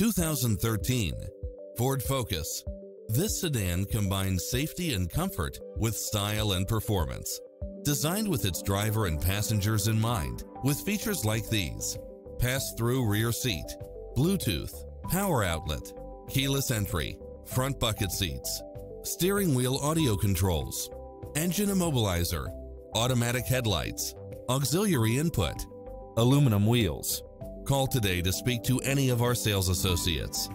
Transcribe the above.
2013 Ford Focus. This sedan combines safety and comfort with style and performance. Designed with its driver and passengers in mind, with features like these pass-through rear seat, Bluetooth, power outlet, keyless entry, front bucket seats, steering wheel audio controls, engine immobilizer, automatic headlights, auxiliary input, aluminum wheels. Call today to speak to any of our sales associates.